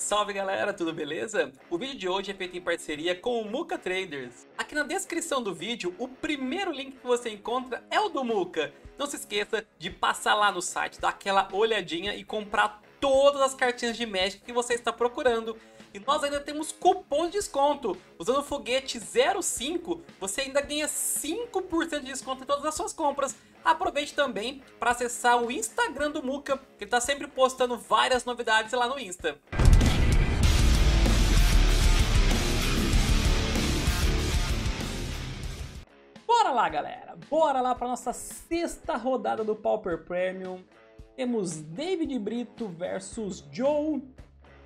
Salve galera, tudo beleza? O vídeo de hoje é feito em parceria com o Muka Traders. Aqui na descrição do vídeo, o primeiro link que você encontra é o do Muka. Não se esqueça de passar lá no site, dar aquela olhadinha e comprar todas as cartinhas de Magic que você está procurando. E nós ainda temos cupom de desconto. Usando o foguete 05, você ainda ganha 5% de desconto em todas as suas compras. Aproveite também para acessar o Instagram do Muka, que está sempre postando várias novidades lá no Insta. Lá, galera! Bora lá para nossa sexta rodada do Pauper Premium. Temos David Brito versus Joe.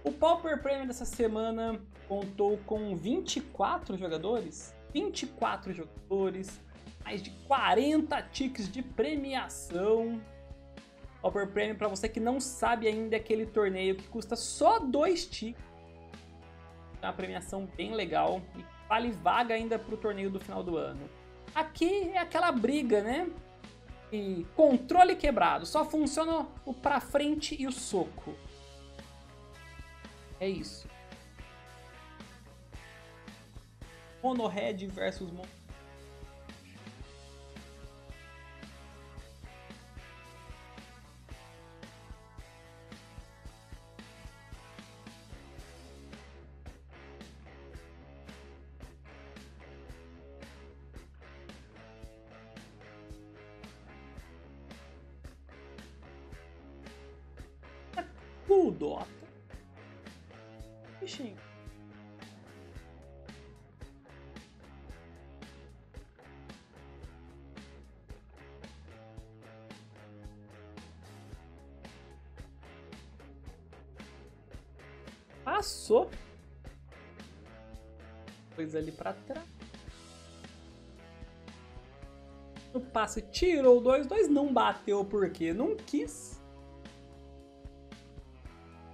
O Pauper Premium dessa semana contou com 24 jogadores. 24 jogadores, mais de 40 tickets de premiação. Pauper Premium, para você que não sabe ainda, é aquele torneio que custa só 2 tickets. É uma premiação bem legal e vale vaga ainda para o torneio do final do ano. Aqui é aquela briga, né? E controle quebrado. Só funciona o pra frente e o soco. É isso. Monohead versus Mon Dota. Passou. Coisa ali pra trás. O passe tirou dois, dois não bateu porque não quis.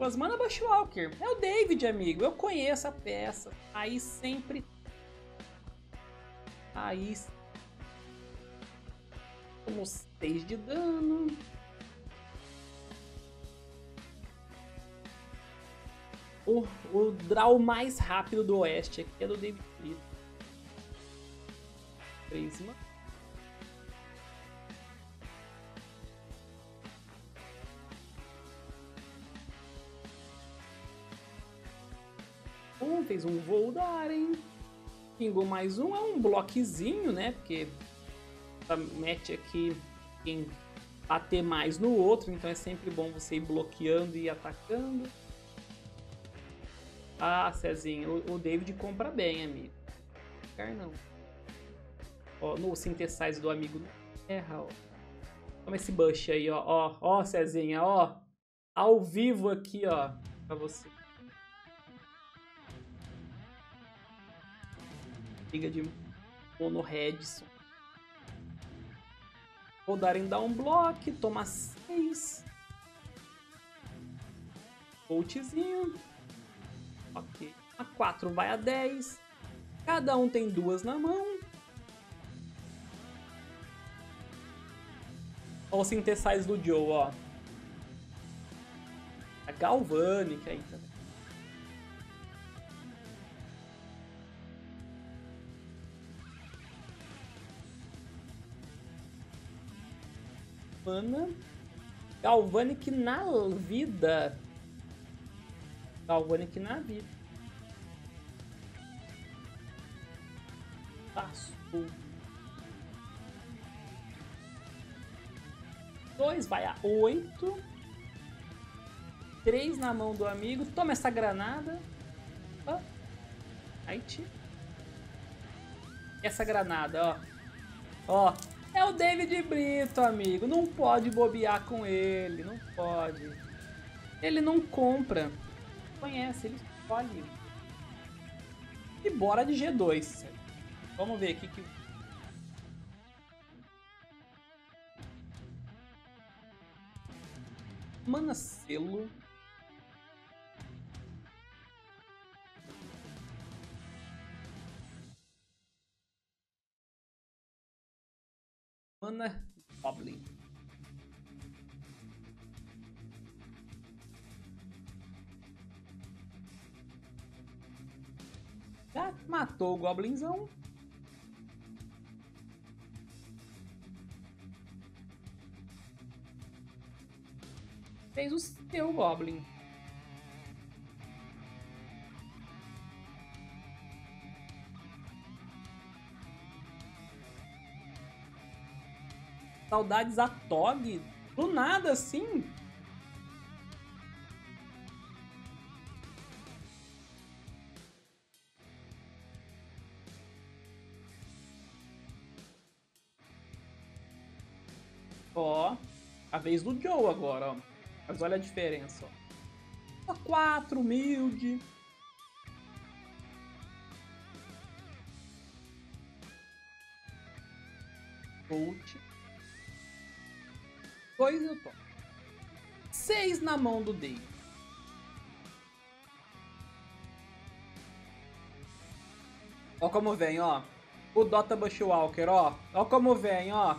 Plasmana Bushwalker. É o David, amigo. Eu conheço a peça. Aí sempre. Aí. Como 6 de dano. O, o draw mais rápido do oeste aqui é do David. Um, fez um Aren. Pingou mais um, é um bloquezinho, né? Porque mete aqui quem bater mais no outro, então é sempre bom você ir bloqueando e atacando. Ah, Cezinho, o, David compra bem, amigo. Não não. Ó, no synthesize do amigo erra, ó. Toma esse bush aí, ó. Ó, ó, Cezinha, ó. Ao vivo aqui, ó. Pra você. Liga de Mono Redson. Rodar dar um bloco, toma 6. Voltzinho. Ok. A 4 vai a 10. Cada um tem duas na mão. Olha o Synthesize do Joe, ó. A Galvânica aí também. Mana. Galvanic na vida. Galvanic na vida. Passo. Dois vai a oito. Três na mão do amigo. Toma essa granada. Ó. Aí. Essa granada, ó. Ó, é o David Brito, amigo. Não pode bobear com ele. Não pode. Ele não compra. Conhece, ele escolhe. E bora de G2. Vamos ver aqui que. Manacelo. Banana Goblin. Já matou o Goblinzão. Fez o seu Goblin. Saudades a Tog. Do nada, assim. Ó, a vez do Joe agora, ó. Mas olha a diferença, ó. Só 4, humilde. Coach. 2 eu tomo. 6 na mão do Dave. Ó como vem, ó. O Dota Bushwalker, ó. Ó como vem, ó.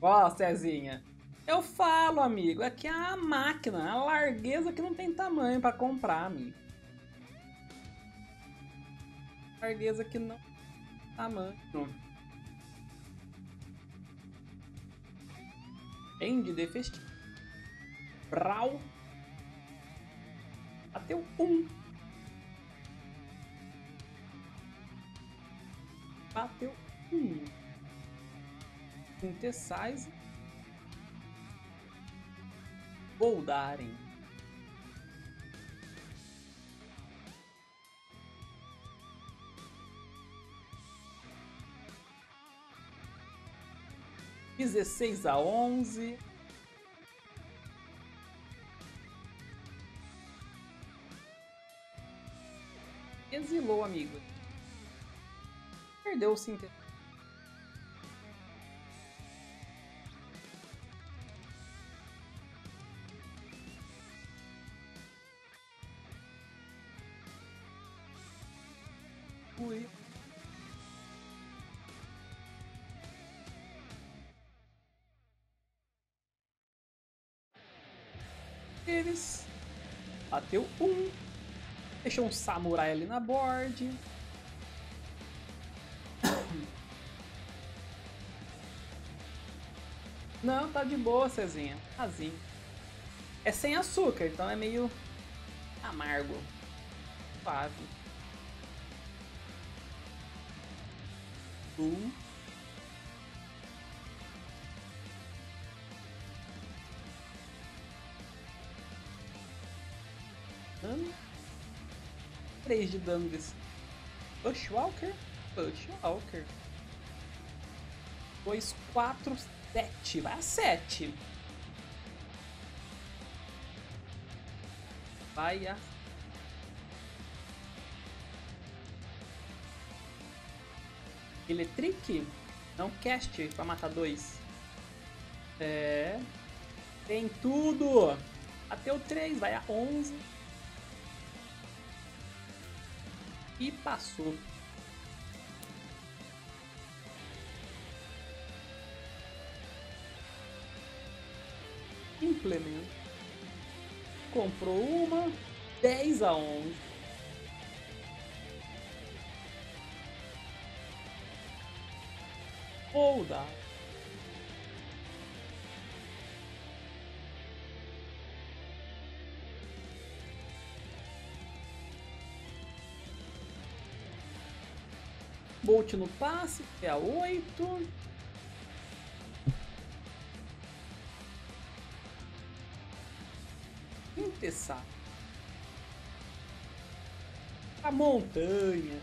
Ó, Cezinha. Eu falo, amigo, aqui é a máquina, a largueza que não tem tamanho para comprar, amigo. Largueza que não tem tamanho. End de festivo. Brau. Bateu um. Bateu um. Synthesize. Goldarem. Dezesseis a onze. Exilou, amigo. Perdeu o sintetizador. Fui. Eles. Bateu um. Deixou um samurai ali na board. Não, tá de boa, Cezinha. Azinho. É sem açúcar, então é meio amargo. Suave. Um. Dano. 3 de dano desse. Bushwalker? Bushwalker. 2, 4, 7. Vai a 7. Vai a Electric? Não cast pra matar dois. É. Tem tudo! Até o 3, vai a 11. E passou. Implemento. Comprou uma. 10 a 11. Folda. Bolt no passe, é a 8. Intessar. A montanha.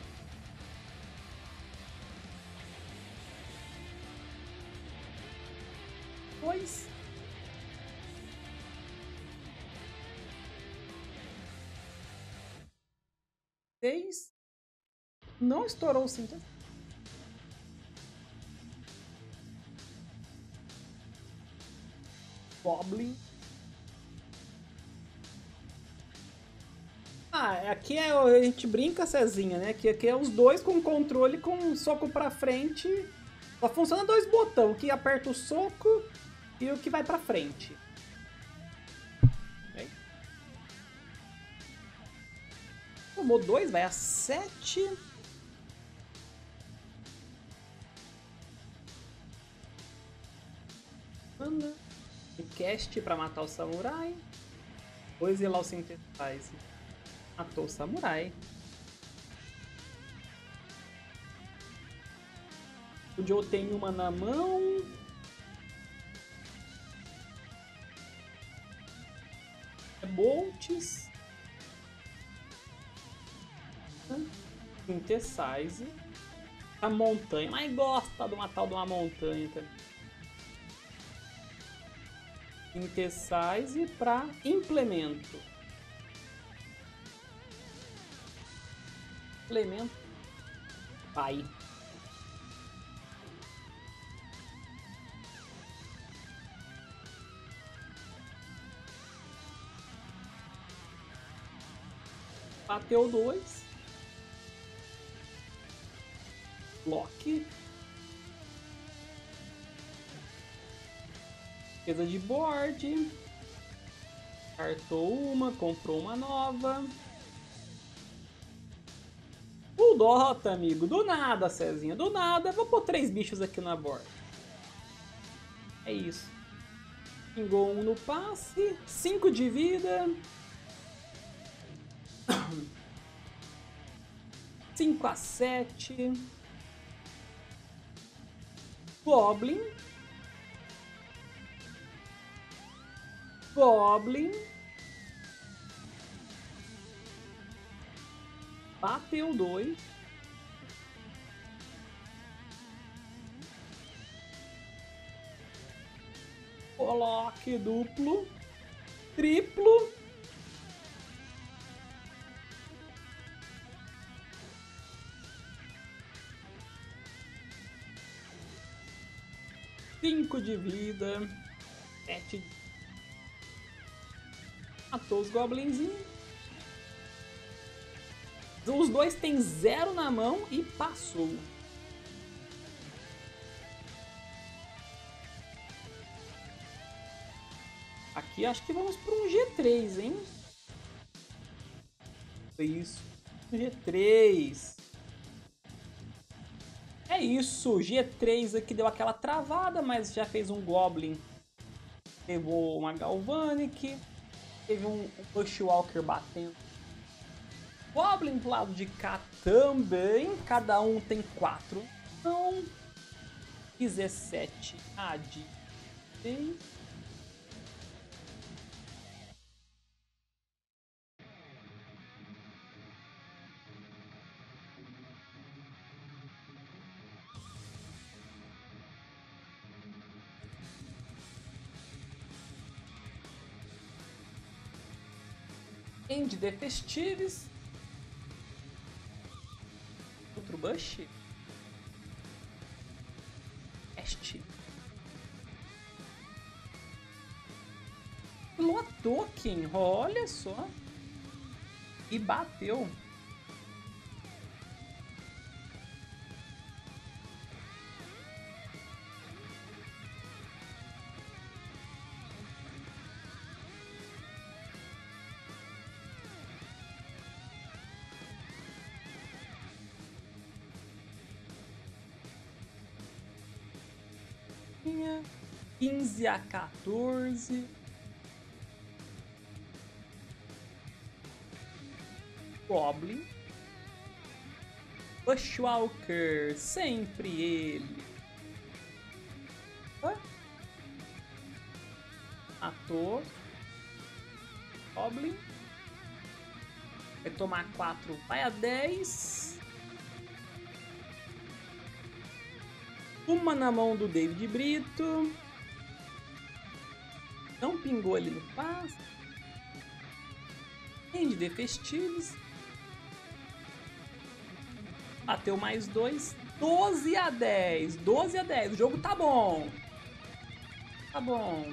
Dois. Seis. Não estourou o cinto. Goblin. Ah, é, aqui é, a gente brinca, Cezinha, né? Que aqui é os dois com controle, com um soco pra frente. Só funciona dois botões, o que aperta o soco e o que vai pra frente. Tomou dois, vai a sete. Anda cast pra matar o samurai. Ir lá o Synthesize. Matou o samurai. O Joe tem uma na mão. É Bolts. Synthesize. A montanha. Mas gosta de uma tal de uma montanha também. Synthesize para implemento. Implemento. Vai. Bateu dois. Lock. Defesa de board. Cartou uma, comprou uma nova. Buldota, amigo. Do nada, Cezinha. Do nada. Vou pôr três bichos aqui na board. É isso. Pingou um no passe. Cinco de vida. 5 a 7. Goblin. Goblin. Bateu 2. Coloque duplo. Triplo. Cinco de vida. Sete. Matou os goblinzinhos. Os dois têm zero na mão e passou. Aqui acho que vamos para um G3, hein? Isso. G3. É isso, G3 aqui deu aquela travada, mas já fez um Goblin. Levou uma Galvanic teve um, Bushwalker batendo. Goblin do lado de cá também. Cada um tem 4. Então, 17 a ah, Quem de? Outro Bush? Este. lotou Kim, olha só. E bateu. 15 a 14. Goblin. Bushwalker, sempre ele. Hã? Ator. Goblin. Vai tomar 4, vai a 10. Uma na mão do David Brito. Pingou ali no passe. End de Festives. Bateu mais dois. 12 a 10. 12 a 10. O jogo tá bom. Tá bom.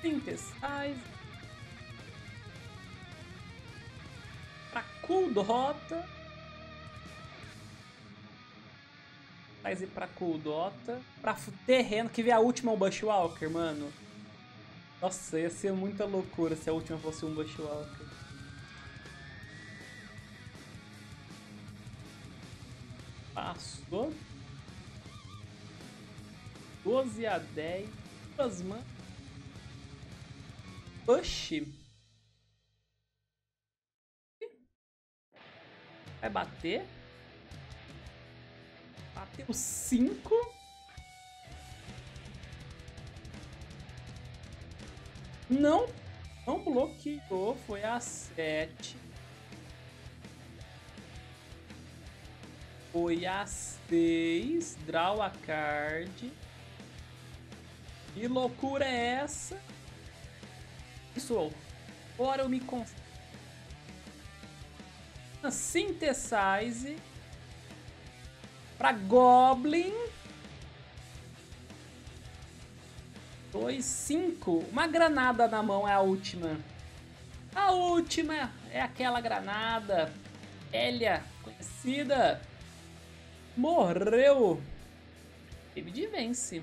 Synthesize. Pra cool derrota. Faz ir pra Kuldota. Pra terreno, que vê a última o Bushwalker, mano. Nossa, ia ser muita loucura se a última fosse um Bushwalker. Passou. 12 a 10. Duas man. Push. Vai bater. Bateu 5. Não, não bloqueou, foi a 7. Foi a 6. Draw a card. Que loucura é essa? Isso, agora eu me concentro. Synthesize para Goblin. 2, 5. Uma granada na mão é a última. A última é aquela granada velha, conhecida. Morreu. David vence.